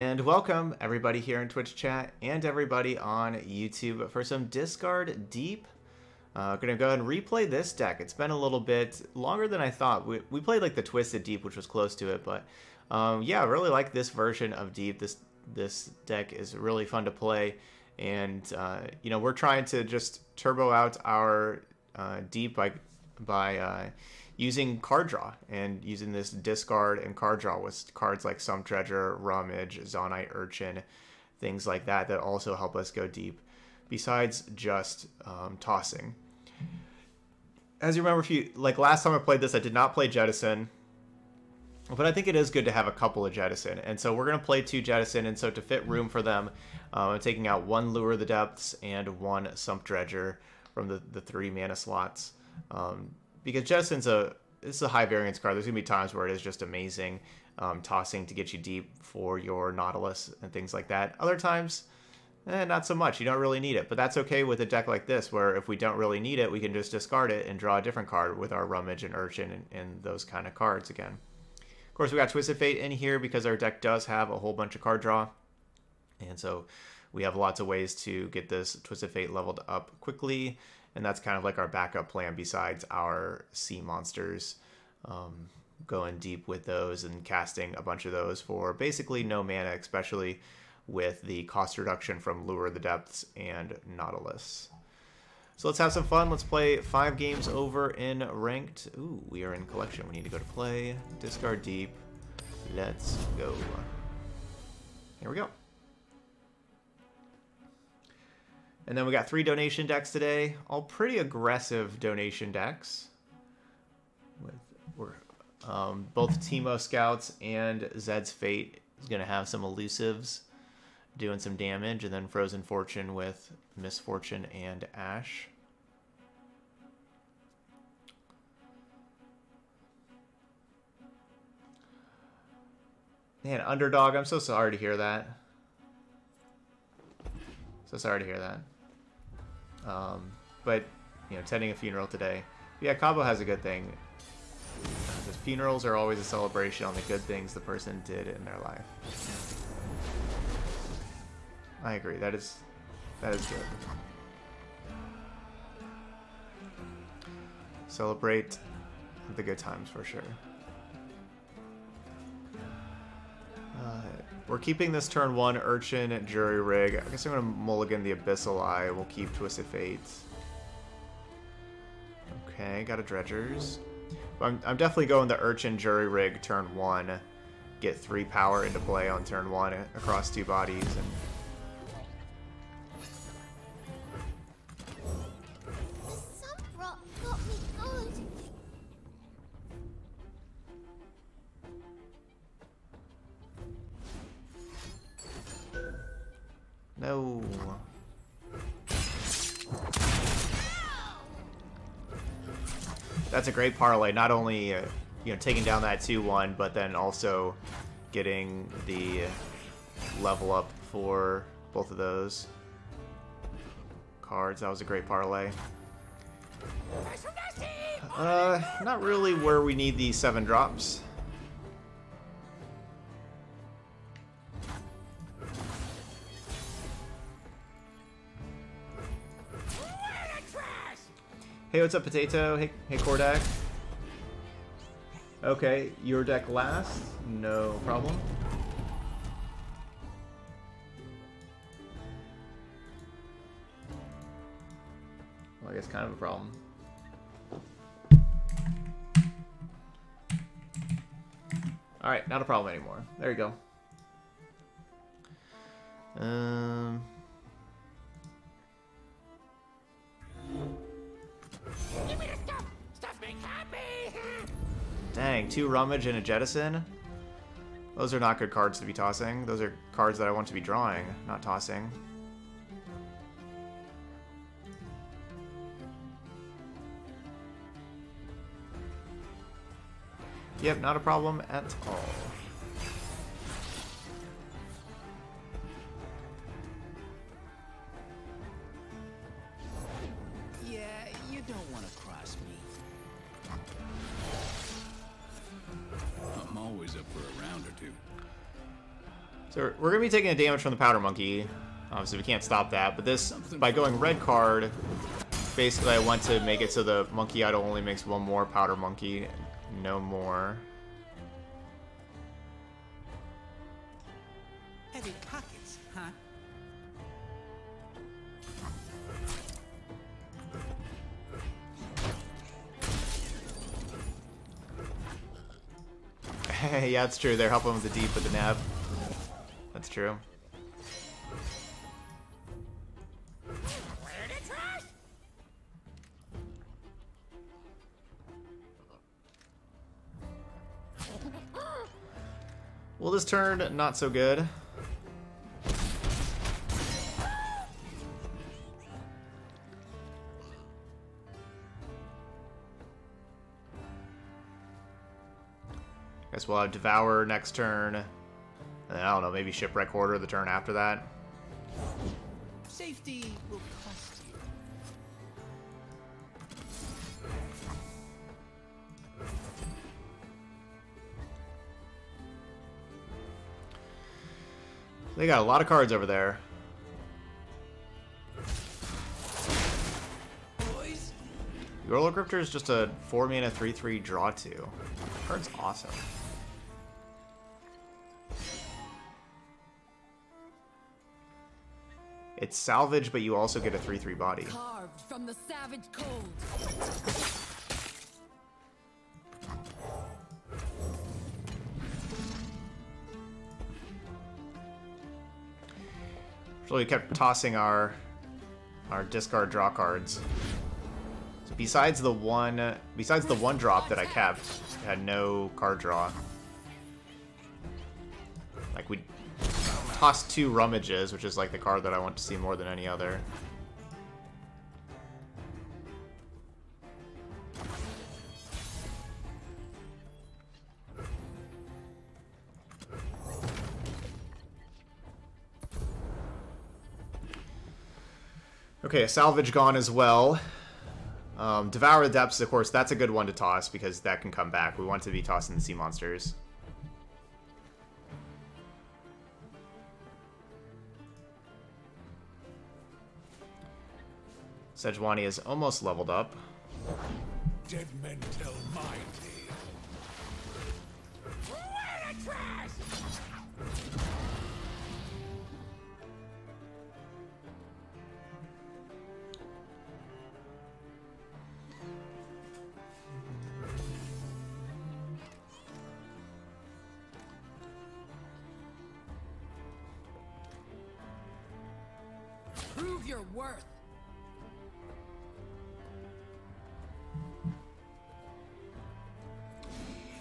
And welcome everybody here in Twitch chat and everybody on YouTube for some Discard Deep. Uh, gonna go ahead and replay this deck. It's been a little bit longer than I thought. We, we played like the Twisted Deep, which was close to it, but um, yeah, I really like this version of Deep. This this deck is really fun to play, and uh, you know we're trying to just turbo out our uh, Deep by by uh, using card draw and using this discard and card draw with cards like Sump Dredger, Rummage, Zaunite Urchin, things like that that also help us go deep, besides just um, tossing. As you remember, if you like last time I played this, I did not play Jettison, but I think it is good to have a couple of Jettison, and so we're gonna play two Jettison, and so to fit room for them, uh, I'm taking out one Lure of the Depths and one Sump Dredger from the the three mana slots. Um, because Jettison's a this is a high variance card. There's gonna be times where it is just amazing um, tossing to get you deep for your Nautilus and things like that. Other times, eh, not so much. You don't really need it, but that's okay with a deck like this, where if we don't really need it, we can just discard it and draw a different card with our Rummage and Urchin and, and those kind of cards again. Of course, we got Twisted Fate in here because our deck does have a whole bunch of card draw, and so we have lots of ways to get this Twisted Fate leveled up quickly and that's kind of like our backup plan besides our sea monsters. Um, going deep with those and casting a bunch of those for basically no mana especially with the cost reduction from lure of the depths and nautilus. So let's have some fun. Let's play five games over in ranked. Ooh we are in collection. We need to go to play. Discard deep. Let's go. Here we go And then we got three donation decks today, all pretty aggressive donation decks. With we're, um, both Teemo Scouts and Zed's Fate is going to have some elusives doing some damage, and then Frozen Fortune with Misfortune and Ash. Man, underdog, I'm so sorry to hear that. So sorry to hear that. Um, but you know, attending a funeral today. Yeah, Combo has a good thing. Because funerals are always a celebration on the good things the person did in their life. I agree. That is that is good. Celebrate the good times for sure. Uh, we're keeping this turn one Urchin Jury Rig. I guess I'm going to mulligan the Abyssal Eye. We'll keep Twisted Fates. Okay, got a Dredgers. I'm, I'm definitely going the Urchin Jury Rig turn one. Get three power into play on turn one across two bodies. and No. That's a great parlay. Not only uh, you know taking down that 2-1, but then also getting the level up for both of those cards. That was a great parlay. Uh, not really where we need the seven drops. Hey, what's up, Potato? Hey, hey, Kordak. Okay, your deck last? No problem. Well, I guess kind of a problem. Alright, not a problem anymore. There you go. Um... Dang, two Rummage and a Jettison? Those are not good cards to be tossing. Those are cards that I want to be drawing, not tossing. Yep, not a problem at all. We're going to be taking a damage from the Powder Monkey. Obviously, we can't stop that. But this, by going red card, basically I want to make it so the Monkey Idol only makes one more Powder Monkey. No more. Heavy pockets, huh? yeah, that's true. They're helping with the deep with the nav. True. Well, this turn, not so good. Guess we'll have Devour next turn. And then, I don't know, maybe Shipwreck Hoarder the turn after that. Safety will cost you. They got a lot of cards over there. Boys, Yordle Grifter is just a 4 mana 3 3 draw 2. Card's awesome. It's salvage, but you also get a 3 3 body. Carved from the savage cold. So we kept tossing our our discard draw cards. So besides the one besides the one drop that I kept, I had no card draw. Like we tossed two rummages, which is like the card that I want to see more than any other. Okay, salvage gone as well. Um, Devour the Depths, of course, that's a good one to toss because that can come back. We want to be tossing the sea monsters. Sejuani is almost leveled up. Dead men tell my tale.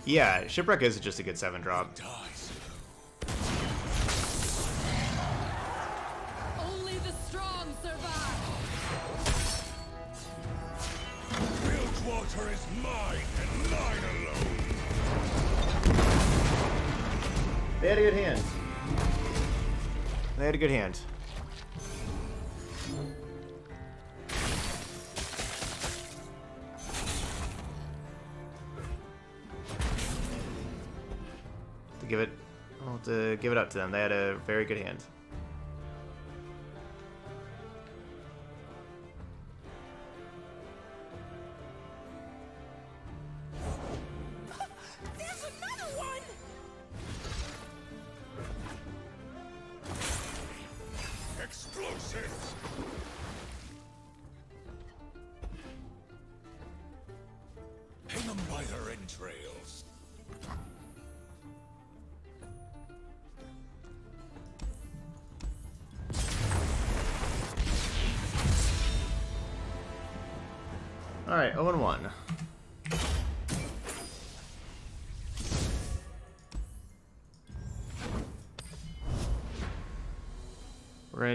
Yeah, Shipwreck is just a good 7 drop. Die Only the strong survive. Bilgewater is mine and mine alone. They had a good hand. They had a good hand. Give it, well, to give it up to them, they had a very good hand.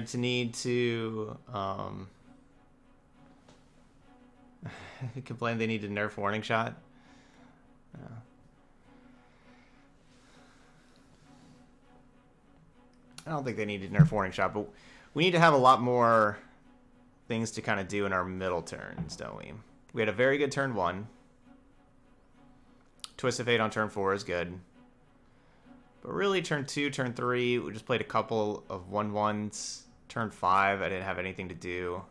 To need to um, complain they need to nerf warning shot. I don't think they need to nerf warning shot, but we need to have a lot more things to kind of do in our middle turns, don't we? We had a very good turn one. Twisted Fate on turn four is good. But really, turn two, turn three, we just played a couple of one ones. Turn five, I didn't have anything to do.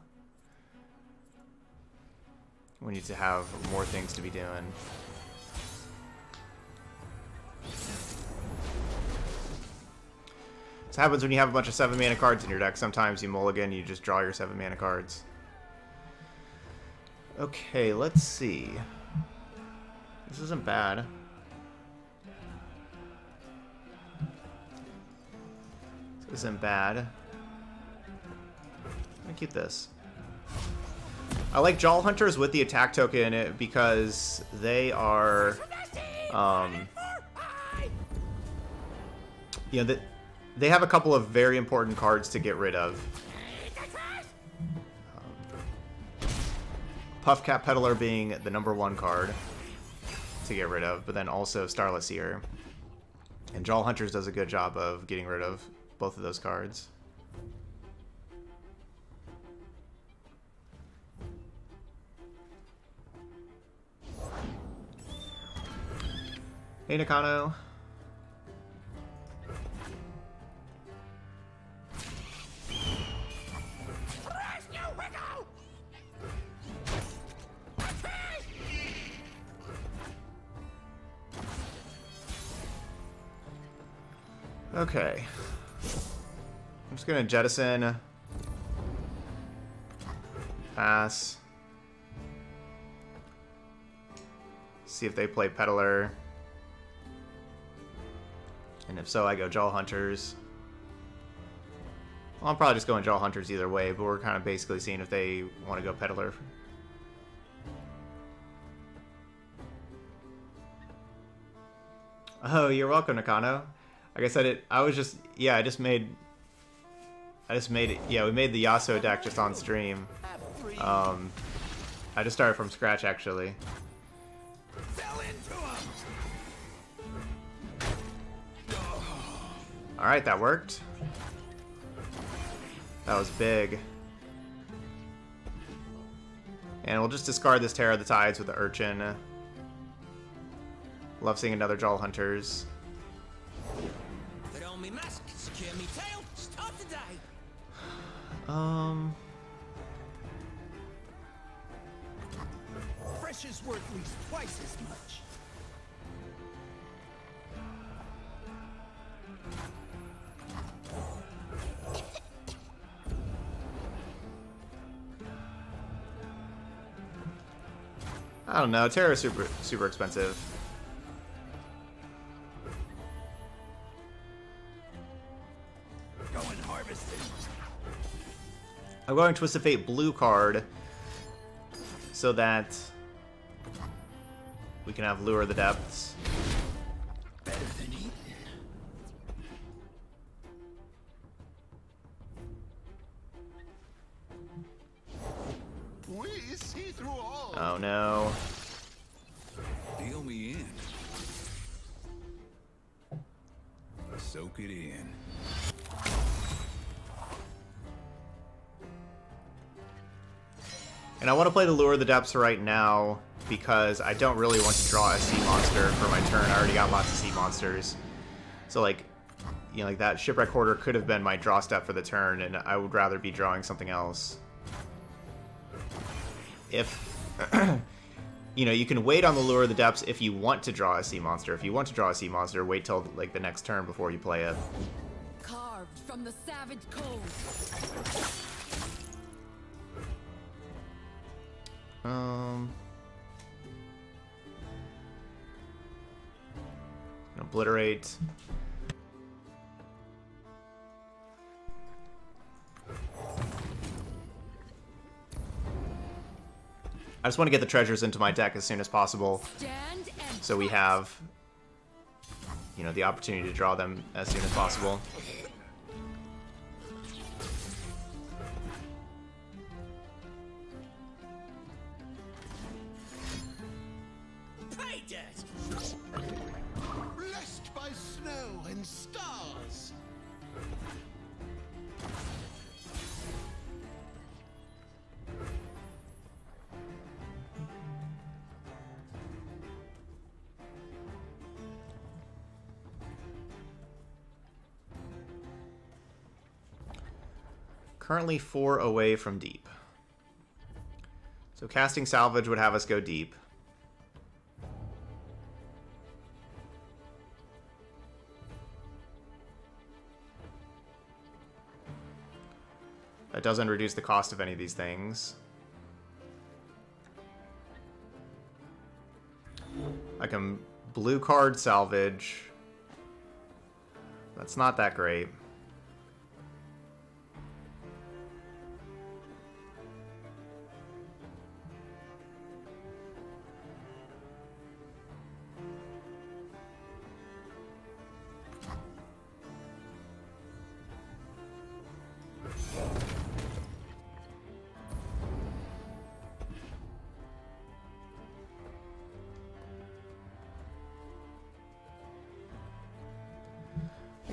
We need to have more things to be doing. This happens when you have a bunch of seven mana cards in your deck. Sometimes you mulligan, you just draw your seven mana cards. Okay, let's see. This isn't bad. This isn't bad. Keep this. I like Jaull Hunters with the attack token because they are, um, you know, that they have a couple of very important cards to get rid of. Um, Puffcap Peddler being the number one card to get rid of, but then also Starless Seer. And Jaull Hunters does a good job of getting rid of both of those cards. Hey Nakano. Okay. I'm just gonna jettison. Pass. See if they play Peddler. And if so, I go Jaull Hunters. Well, I'm probably just going Jaull Hunters either way, but we're kind of basically seeing if they want to go Peddler. Oh, you're welcome, Nakano. Like I said, it. I was just yeah. I just made. I just made it. Yeah, we made the Yasuo deck just on stream. Um, I just started from scratch actually. All right, that worked. That was big. And we'll just discard this Terror of the Tides with the Urchin. Love seeing another Jaull Hunters. Mask, secure me tail, start the day. Um, Fresh is worth at least twice as much. I don't know. Terror is super super expensive. I'm going Twisted Fate blue card so that we can have Lure of the Depths. Play the Lure of the Depths right now because I don't really want to draw a sea monster for my turn. I already got lots of sea monsters. So like, you know, like that Shipwreck Hoarder could have been my draw step for the turn, and I would rather be drawing something else. If, you know, you can wait on the Lure of the Depths if you want to draw a sea monster. If you want to draw a sea monster, wait till like the next turn before you play it. Carved from the savage cold. Um. Obliterate. I just want to get the treasures into my deck as soon as possible, so we have, you know, the opportunity to draw them as soon as possible. Currently four away from deep. So casting salvage would have us go deep. That doesn't reduce the cost of any of these things. I can blue card salvage. That's not that great.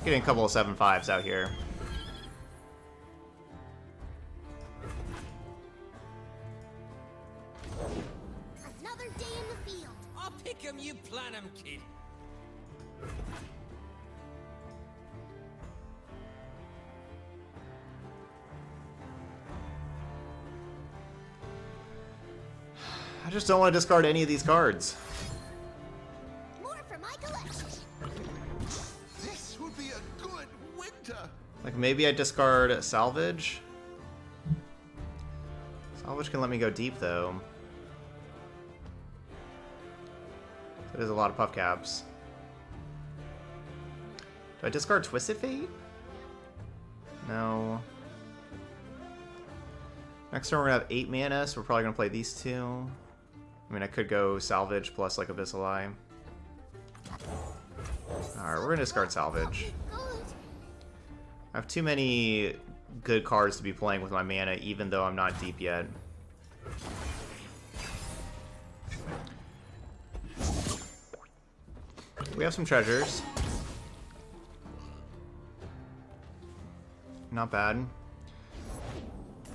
Getting a couple of seven fives out here. Another day in the field. I'll pick 'em, you plan 'em, kid. I just don't want to discard any of these cards. Maybe I discard salvage. Salvage can let me go deep though. That is a lot of puff caps. Do I discard Twisted Fate? No. Next turn we're gonna have eight mana, so we're probably gonna play these two. I mean, I could go salvage plus like Abyssal Eye. Alright, we're gonna discard salvage. I have too many good cards to be playing with my mana, even though I'm not deep yet. We have some treasures. Not bad.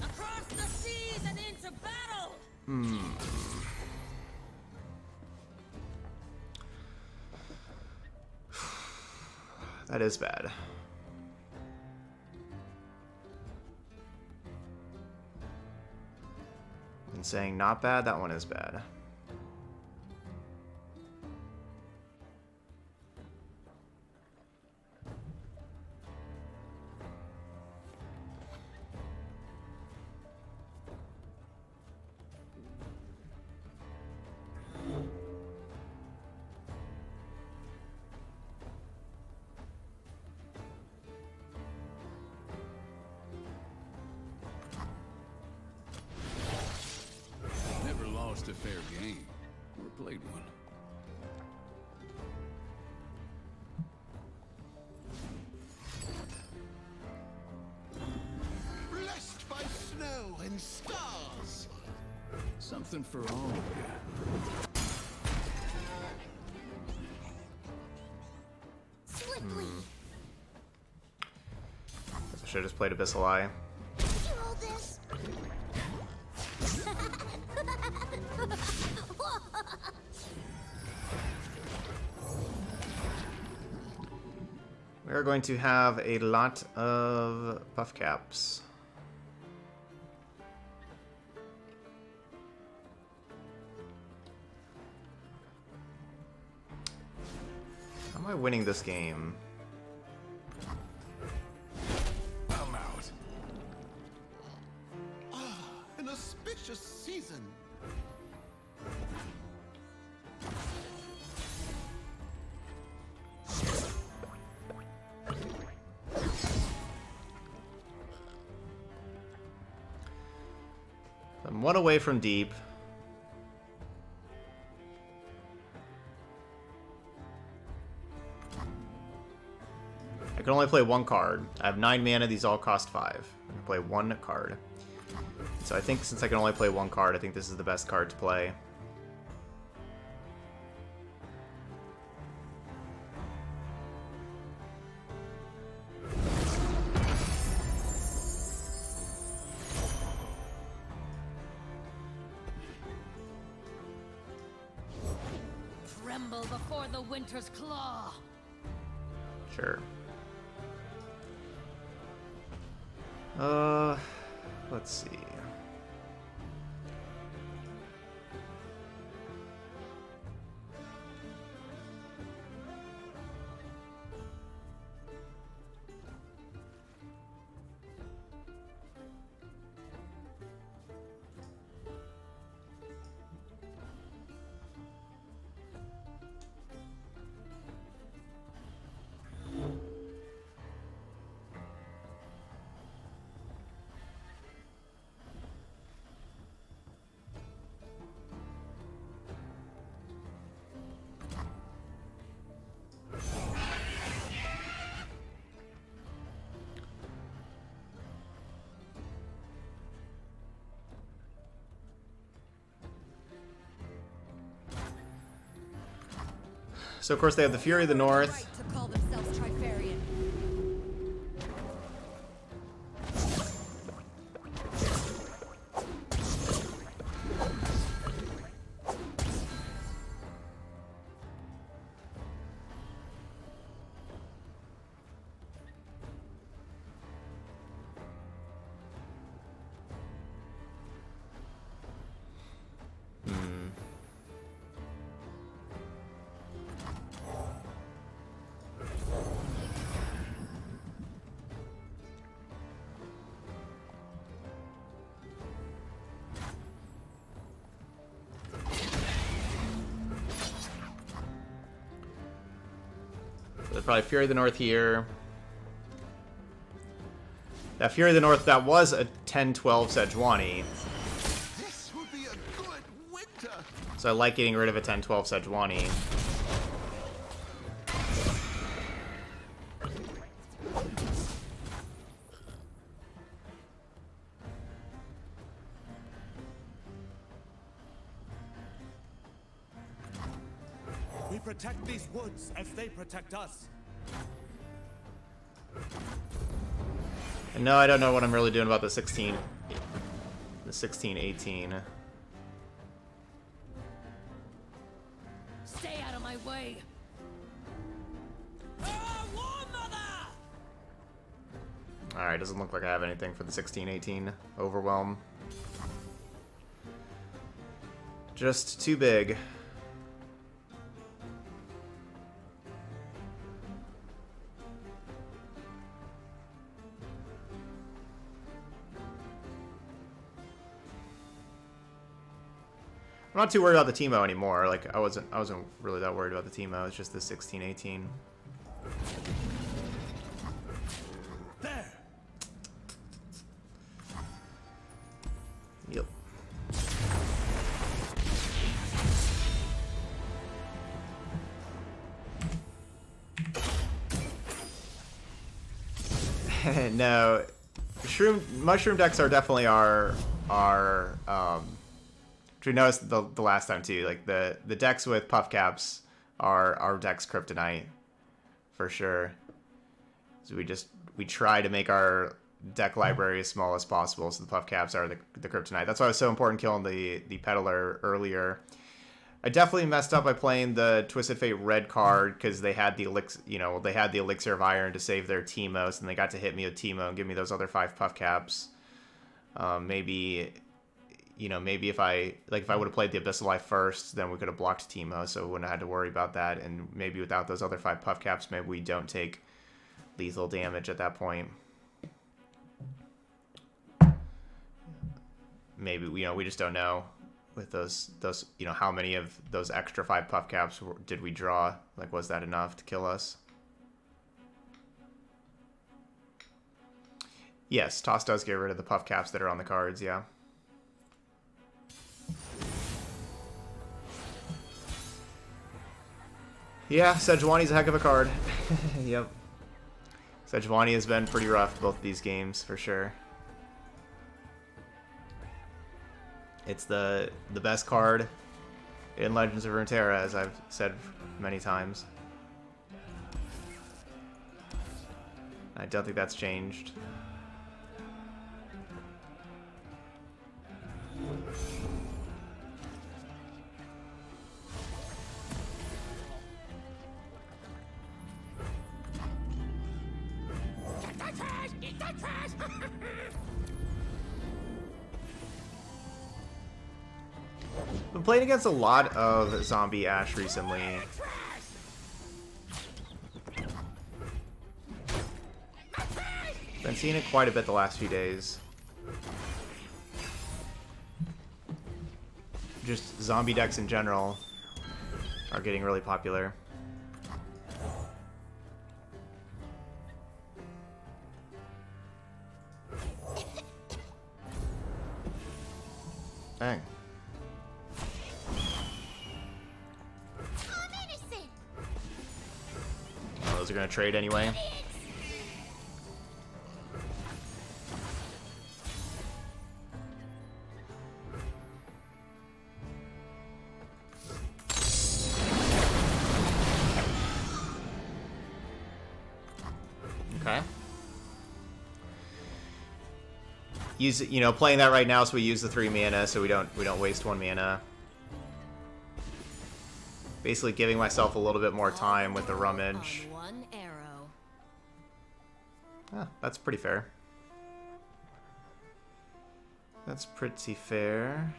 Across the seas and into battle! Hmm. That is bad. Saying not bad, that one is bad. Have just played Abyssal Eye. We are going to have a lot of buff caps. How am I winning this game? One away from deep. I can only play one card. I have nine mana, these all cost five. I can play one card. So I think since I can only play one card, I think this is the best card to play. So of course they have the Fury of the North. Probably Fury of the North here. That Fury of the North, that was a 10-12 Sejuani. This will be a good winter. So I like getting rid of a 10-12 Sejuani. We protect these woods as they protect us. No, I don't know what I'm really doing about the 16... The 16-18. Stay out of my way. War Mother! Alright, doesn't look like I have anything for the 16-18 Overwhelm. Just too big. I'm not too worried about the Teemo anymore. Like I wasn't I wasn't really that worried about the Teemo. It's just the 16-18. There! Yep. no, shroom mushroom decks are definitely our our um. We noticed the the last time too. Like the the decks with puff caps are our decks kryptonite for sure. So we just we try to make our deck library as small as possible, so the puff caps are the, the kryptonite. That's why it was so important killing the the peddler earlier. I definitely messed up by playing the Twisted Fate red card because they had the elixir, you know, they had the elixir of iron to save their Teemos, and they got to hit me with Teemo and give me those other five puff caps. Um, maybe, you know, maybe if I like if I would have played the Abyssal Eye first, then we could have blocked Teemo, so we wouldn't have had to worry about that. And maybe without those other five puff caps, maybe we don't take lethal damage at that point. Maybe you know we just don't know with those those you know how many of those extra five puff caps did we draw? Like was that enough to kill us? Yes, toss does get rid of the puff caps that are on the cards. Yeah. Yeah, Sejuani's a heck of a card. yep. Sejuani has been pretty rough both these games for sure. It's the the best card in Legends of Runeterra, as I've said many times. I don't think that's changed. Against a lot of zombie Ash recently. Been seeing it quite a bit the last few days. Just zombie decks in general are getting really popular. Gonna trade anyway. Okay. Use you know playing that right now, so we use the three mana, so we don't we don't waste one mana. Basically, giving myself a little bit more time with the rummage. On one arrow. Ah, that's pretty fair. That's pretty fair.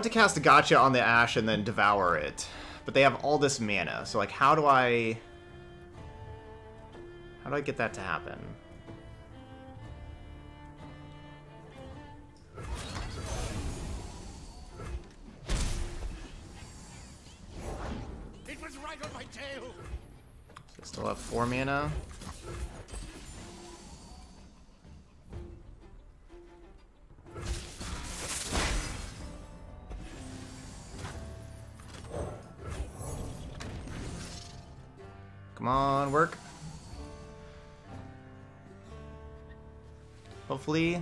Want to cast a gotcha on the ash and then devour it. But they have all this mana, so like how do I How do I get that to happen? Hopefully.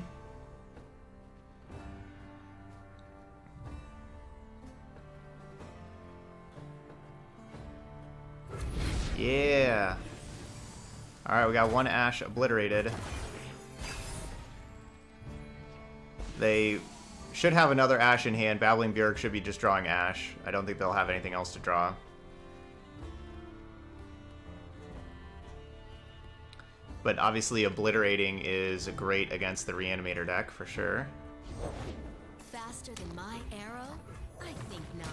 Yeah. Alright, we got one Ash obliterated. They should have another Ash in hand. Babbling Bjerg should be just drawing Ash. I don't think they'll have anything else to draw. But obviously obliterating is great against the Reanimator deck for sure. Faster than my arrow? I think not.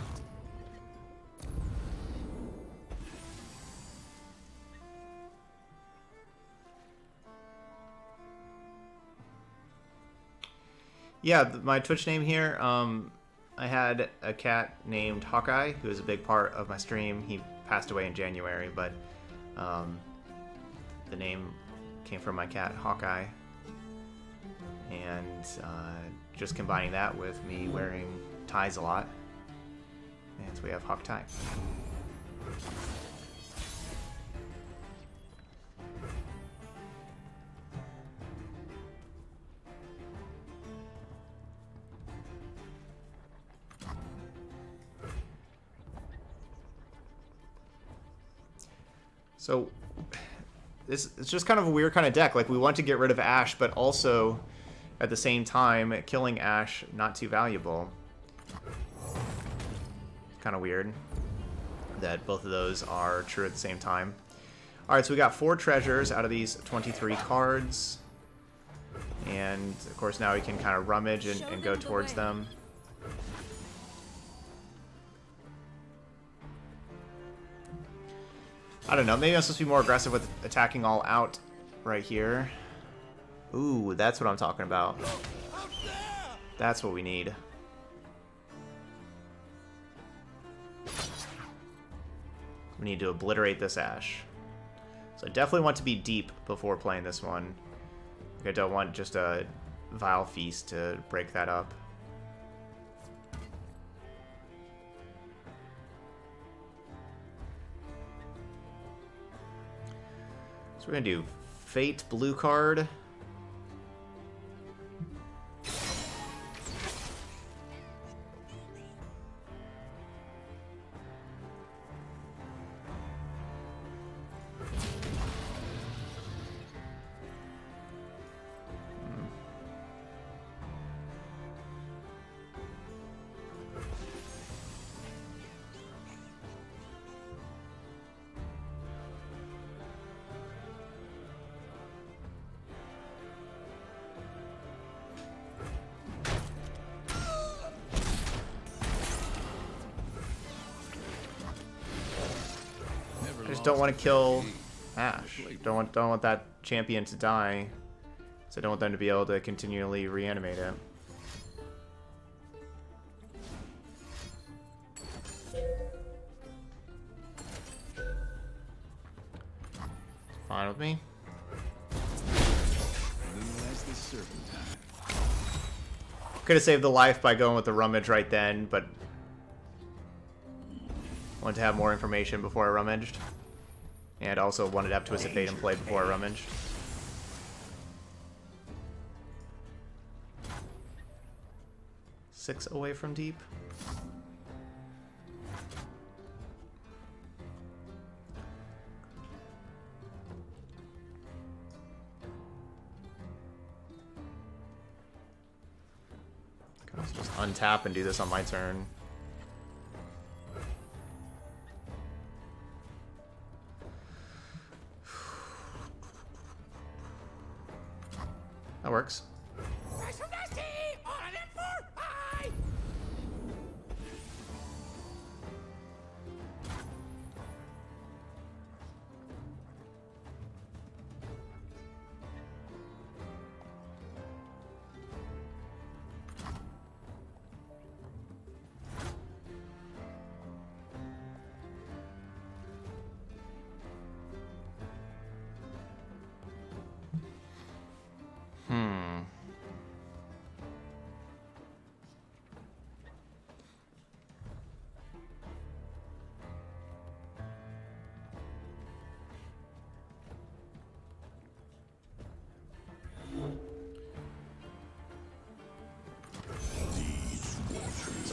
Yeah, my Twitch name here. Um, I had a cat named Hawkeye, who was a big part of my stream. He passed away in January, but um, the name came from my cat Hawkeye, and uh, just combining that with me wearing ties a lot, and so we have Hawk Tie. So this it's just kind of a weird kind of deck. Like we want to get rid of Ash, but also at the same time killing Ash not too valuable. Kind of weird that both of those are true at the same time. All right, so we got four treasures out of these 23 cards. And of course now we can kind of rummage and, and go towards them. I don't know. Maybe I'm supposed to be more aggressive with attacking all out right here. Ooh, that's what I'm talking about. That's what we need. We need to obliterate this ash. So I definitely want to be deep before playing this one. I don't want just a Vile Feast to break that up. So we're gonna do Fate blue card. Want to kill. Ashe. Don't want don't want that champion to die. So I don't want them to be able to continually reanimate it. Fine with me. Little as the serpentine. Could have saved the life by going with the rummage right then, but wanted to have more information before I rummaged. And also wanted to have Twisted Fate in play before I rummaged. Six away from deep. I just untap and do this on my turn?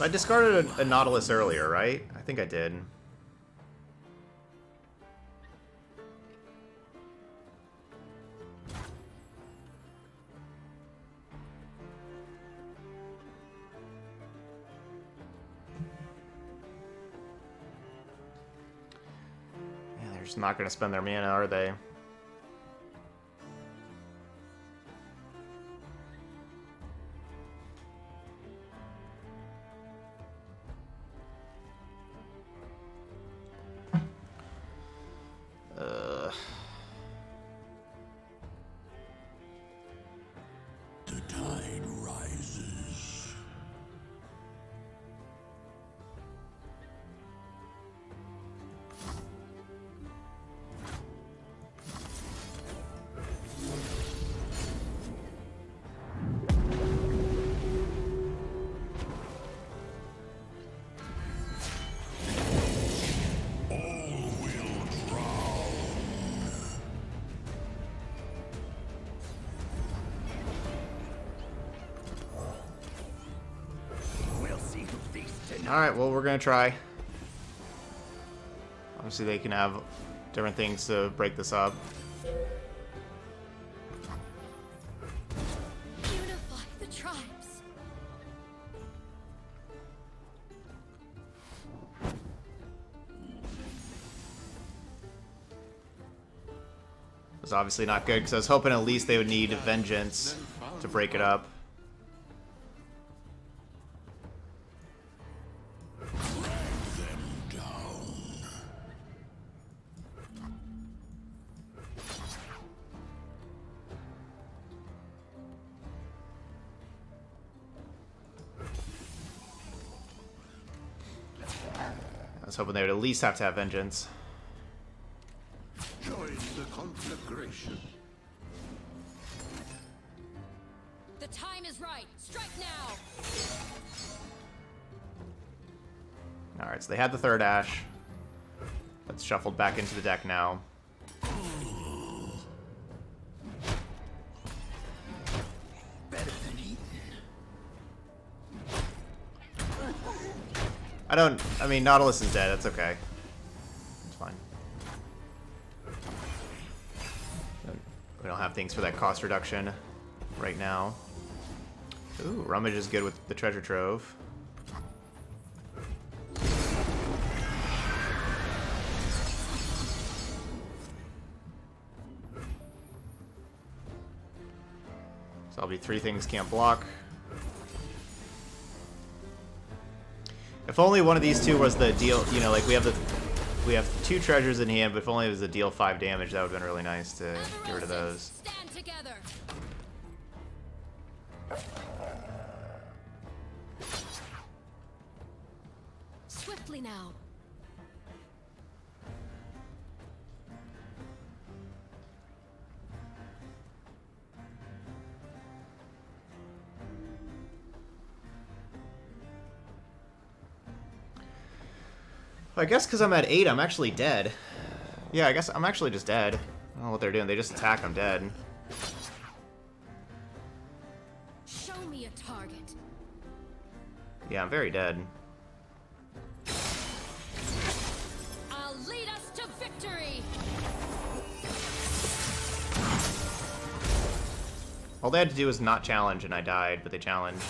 I discarded a, a Nautilus earlier, right? I think I did. They're just not going to spend their mana, are they? Alright, well, we're going to try. Obviously, they can have different things to break this up. Unify the tribes. It's obviously not good, because I was hoping at least they would need Vengeance to break it up. Was hoping they would at least have to have Vengeance. Join the devotion. The time is right. Strike now. Alright, so they had the third Ashe. That's shuffled back into the deck now. I don't... I mean, Nautilus is dead. That's okay. It's fine. We don't have things for that cost reduction right now. Ooh, Rummage is good with the treasure trove. So I'll be three things can't block. If only one of these two was the deal, you know, like we have the we have two treasures in hand, but if only it was a deal five damage, that would have been really nice to get rid of those. I guess because I'm at 8, I'm actually dead. Yeah, I guess I'm actually just dead. I don't know what they're doing. They just attack, I'm dead. Show me a target. Yeah, I'm very dead. I'll lead us to victory. All they had to do was not challenge, and I died, but they challenged.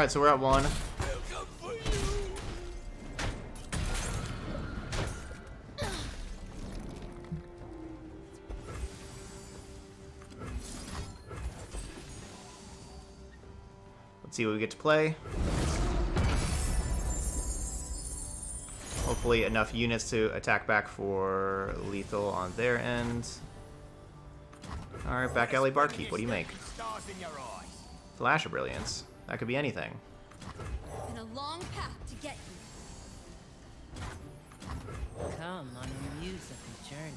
Alright, so we're at 1. Let's see what we get to play. Hopefully enough units to attack back for lethal on their end. Alright, back alley barkeep, what do you make? Flash of Brilliance. That could be anything. A long path to get you. Come on a musical journey.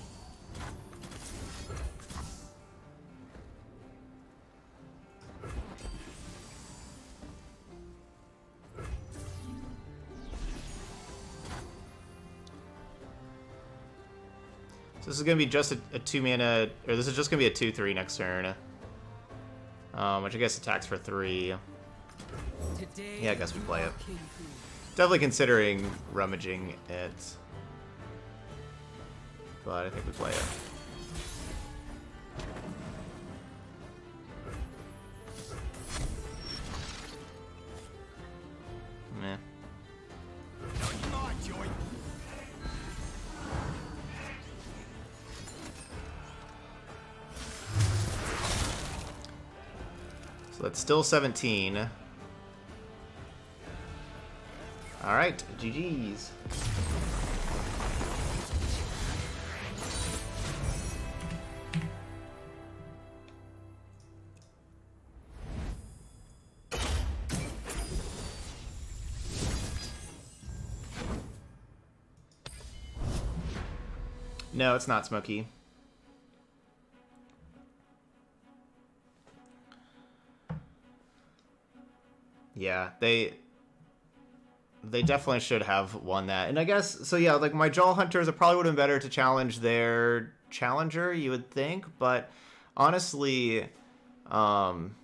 So this is going to be just a, a, 2 mana, or this is just going to be a 2-3 next turn. Um, which I guess attacks for 3. Yeah, I guess we play it. Definitely considering rummaging it, but I think we play it. Meh. Not my joint. So that's still 17. Alright, GG's. No, it's not Smoky. Yeah, they they definitely should have won that. And I guess so yeah, like my Jaull Hunters it probably would have been better to challenge their challenger, you would think, but honestly um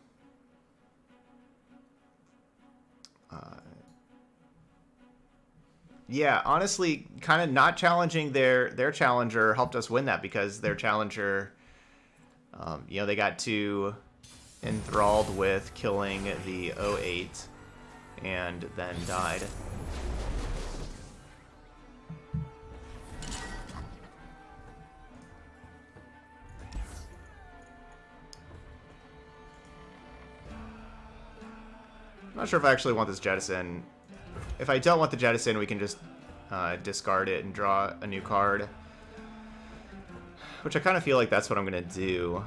uh, yeah, honestly, kind of not challenging their their challenger helped us win that because their challenger, um, you know, they got too enthralled with killing the 08 and then died. I'm not sure if I actually want this jettison if I don't want the jettison, we can just uh, discard it and draw a new card. Which I kind of feel like that's what I'm going to do.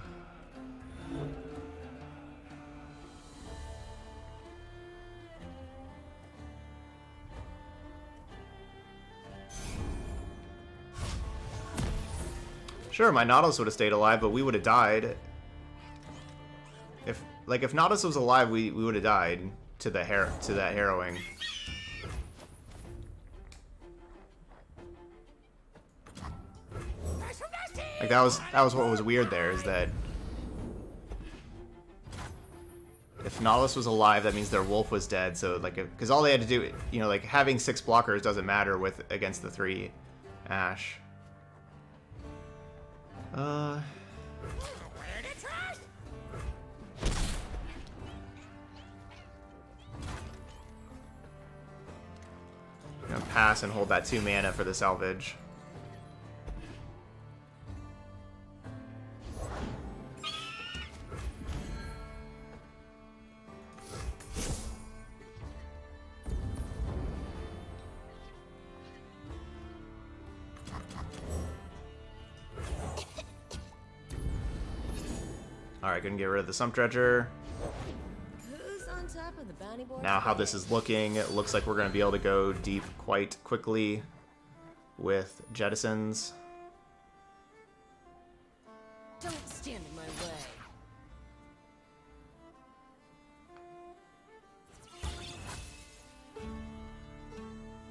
Sure, my Nautilus would have stayed alive, but we would have died. If like if Nautilus was alive, we, we would have died to the hair to that harrowing. Like that was that was what was weird there is that if Nautilus was alive, that means their wolf was dead. So like, because all they had to do, you know, like having six blockers doesn't matter with against the three Ashe. Uh. Pass and hold that two mana for the salvage. Gonna get rid of the Sump Dredger. Who's on top of the bounty board? Now how this is looking, it looks like we're going to be able to go deep quite quickly with jettisons. Don't stand in my way.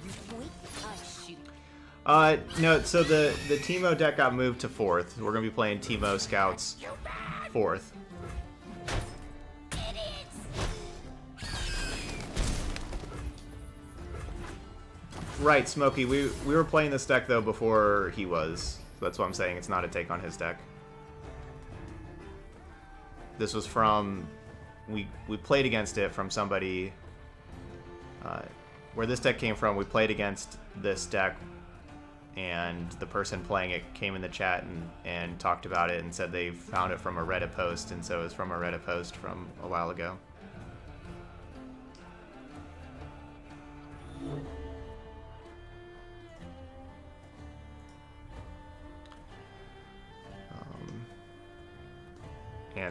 You point, I shoot. Uh, no, so the, the Teemo deck got moved to 4th. We're going to be playing Teemo Scouts 4th. Right, Smokey. We we were playing this deck though before he was. So that's why I'm saying it's not a take on his deck. This was from we we played against it from somebody. Uh, where this deck came from, we played against this deck, and the person playing it came in the chat and and talked about it and said they found it from a Reddit post, and so it was from a Reddit post from a while ago.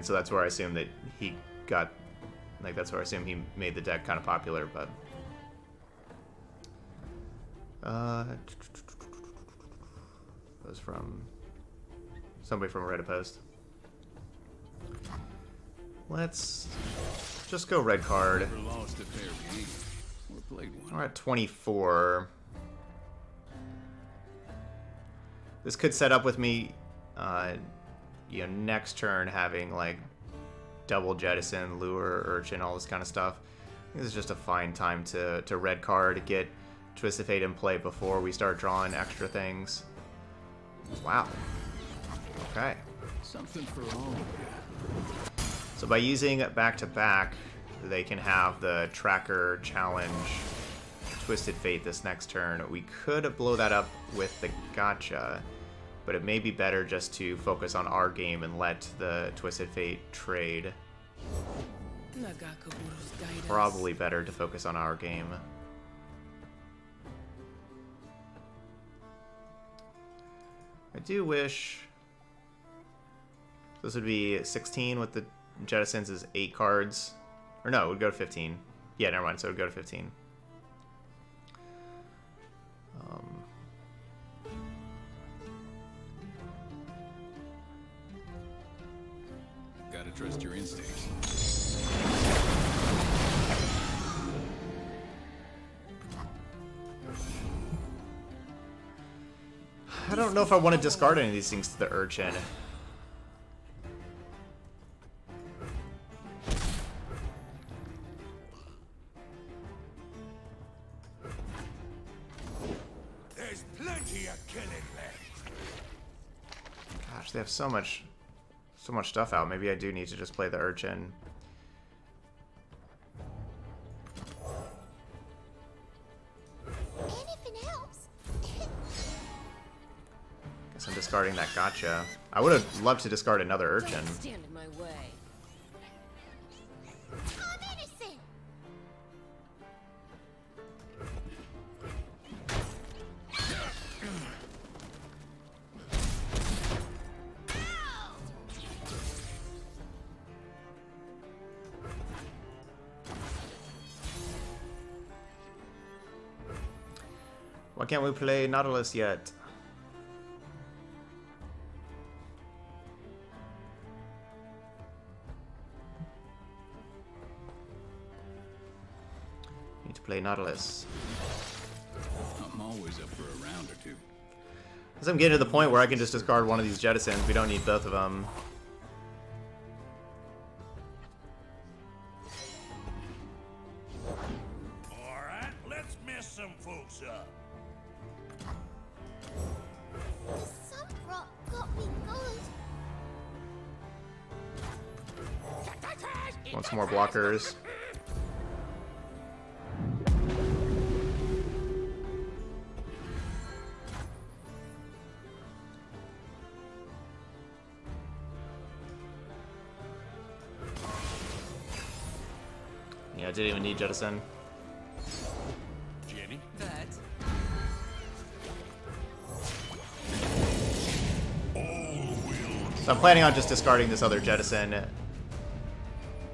And so that's where I assume that he got, like that's where I assume he made the deck kind of popular, but. Uh, was from somebody from Reddit post. Let's just go red card. We're at 24. This could set up with me, uh, you know, next turn having like double jettison, lure, urchin, all this kind of stuff. This is just a fine time to, to red card, get Twisted Fate in play before we start drawing extra things. Wow. Okay. Something for all. So by using back to back, they can have the tracker challenge Twisted Fate this next turn. We could blow that up with the gotcha, but it may be better just to focus on our game and let the Twisted Fate trade. Probably better to focus on our game. I do wish this would be 16 with the jettisons is 8 cards. Or no, it would go to 15. Yeah, never mind, so it would go to 15. Um, Gotta trust your instincts. I don't know if I want to discard any of these things to the Urchin. There's plenty of killing left. Gosh, they have so much, so much stuff out. Maybe I do need to just play the Urchin. Guess I'm discarding that gotcha. I would have loved to discard another Urchin. Why can't we play Nautilus yet? Need to play Nautilus. I'm always up for a round or two. Because I'm getting to the point where I can just discard one of these jettisons. We don't need both of them. I didn't even need jettison. Jenny? But So I'm planning on just discarding this other jettison.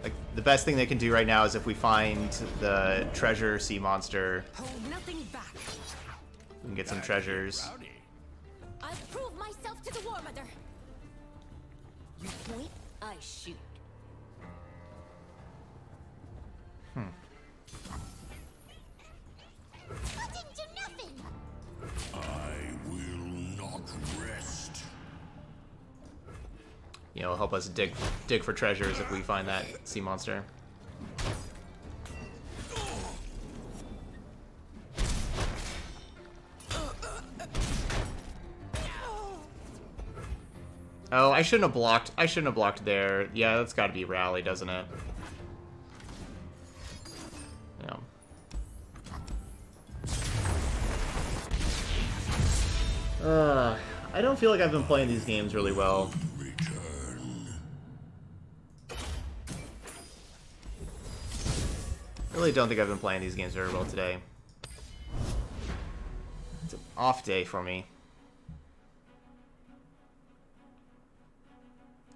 Like the best thing they can do right now is if we find the treasure sea monster, hold nothing back. we can get some treasures. Help us dig dig for treasures if we find that sea monster. Oh, I shouldn't have blocked. I shouldn't have blocked there. Yeah, that's got to be rally, doesn't it? Yeah. Uh, I don't feel like I've been playing these games really well. I really don't think I've been playing these games very well today. It's an off day for me.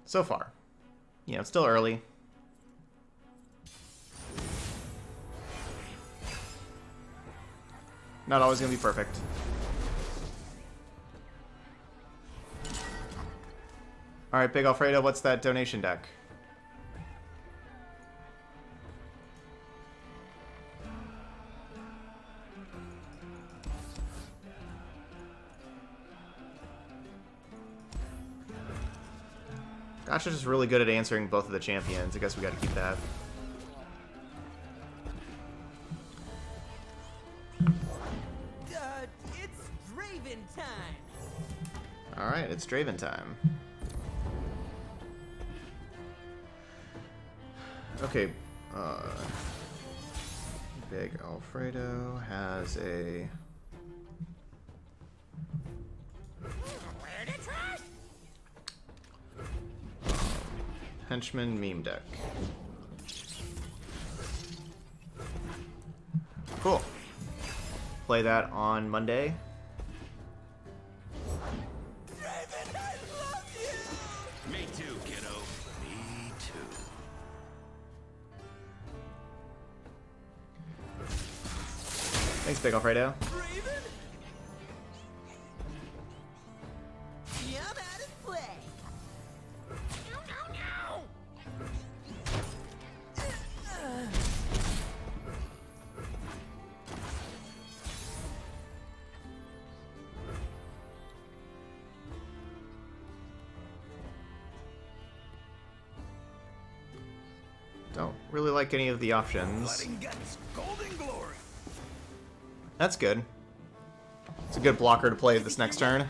So far. You know, it's still early. Not always gonna be perfect. Alright, Big Alfredo, what's that donation deck? Gotcha's just really good at answering both of the champions. I guess we gotta keep that. Uh, it's Draven time. Alright, it's Draven time. Okay, uh... Big Alfredo has a... Henchman meme deck. Cool. Play that on Monday. Me too, kiddo. Me too. Thanks, Big Alfredo. Any of the options. Blood and guts, golden glory. That's good. It's a good blocker to play this next turn.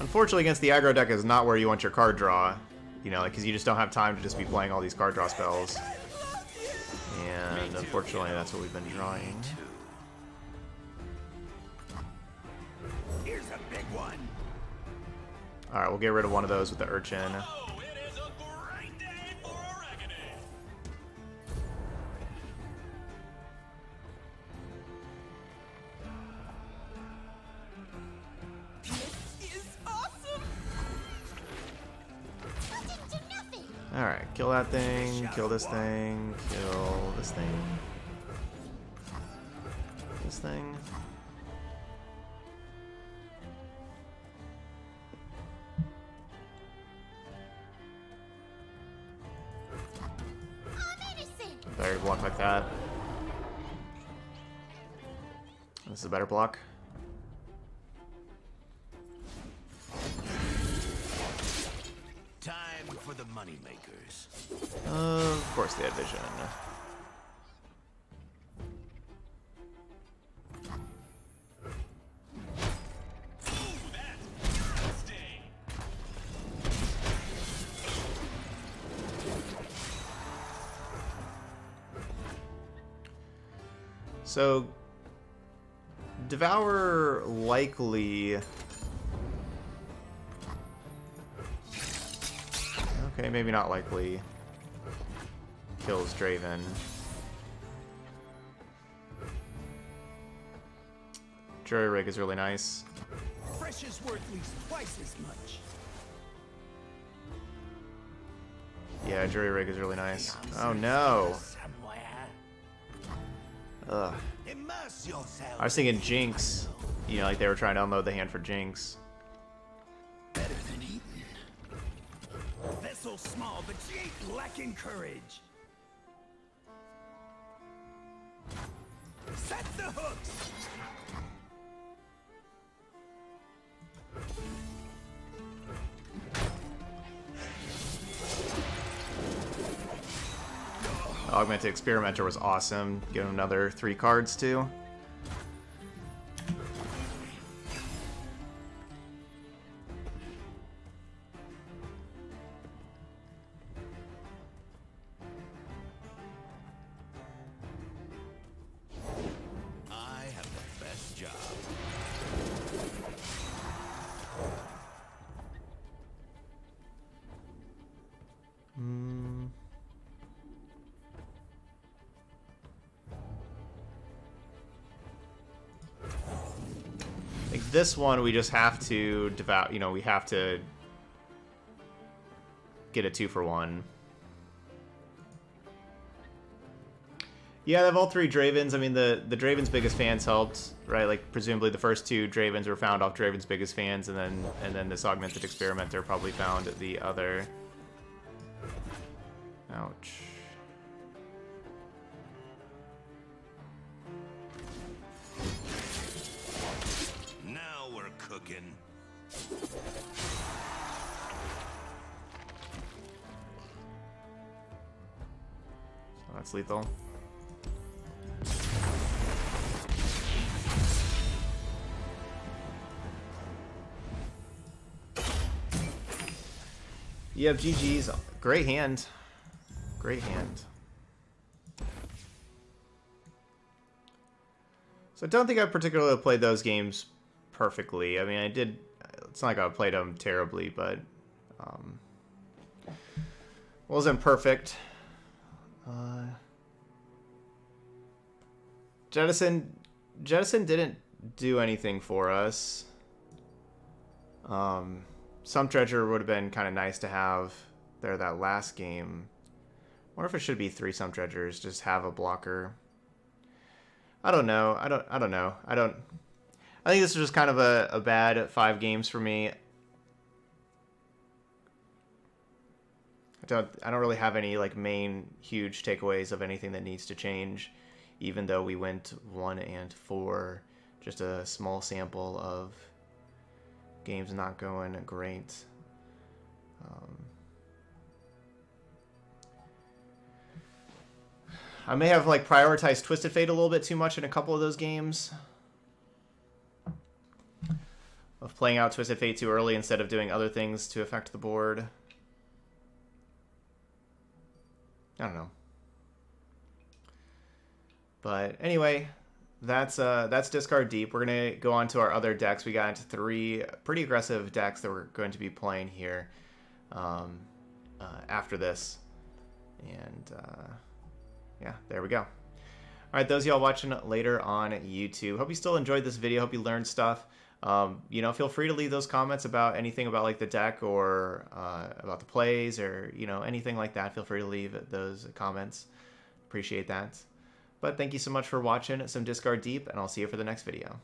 Unfortunately, against the aggro deck is not where you want your card draw. You know, because you just don't have time to just be playing all these card draw spells. And unfortunately, that's what we've been drawing. Here's a big one. Alright, we'll get rid of one of those with the Urchin. Alright, kill that thing, kill this thing, kill this thing. This thing. Better block like that. This is a better block. Moneymakers. of course they had vision. So, Devour likely... maybe not likely. Kills Draven. Jury Rig is really nice. Fresh is worth at least twice as much. Yeah, Jury Rig is really nice. Oh no! Ugh. I was thinking Jinx. You know, like they were trying to unload the hand for Jinx. Small, but she ain't lacking courage. Set the hooks. Augmented Experimenter was awesome. Give him another three cards too. This one, we just have to devout. You know, we have to get a two for one. Yeah, they have all three Dravens. I mean, the the Draven's biggest fans helped, right? Like presumably the first two Dravens were found off Draven's biggest fans, and then and then this augmented experimenter probably found the other. Ouch. Lethal. You have GG's. Great hand. Great hand. So I don't think I particularly played those games perfectly. I mean, I did. It's not like I played them terribly, but um, wasn't perfect. Uh, Jettison, Jettison didn't do anything for us. Um, some treasure would have been kind of nice to have there that last game. wonder if it should be three some treasures. Just have a blocker. I don't know. I don't. I don't know. I don't. I think this is just kind of a, a bad five games for me. I don't. I don't really have any like main huge takeaways of anything that needs to change, even though we went one and four. Just a small sample of games not going great. Um, I may have like prioritized Twisted Fate a little bit too much in a couple of those games. Of playing out Twisted Fate too early instead of doing other things to affect the board. I don't know. But anyway, that's uh that's discard deep. We're gonna go on to our other decks. We got three pretty aggressive decks that we're going to be playing here um, uh, after this, and uh, yeah, there we go. All right, those y'all watching later on YouTube. Hope you still enjoyed this video. Hope you learned stuff. Um, you know, feel free to leave those comments about anything about like the deck or uh, about the plays or you know anything like that. Feel free to leave those comments. Appreciate that. But thank you so much for watching some Discard Deep, and I'll see you for the next video.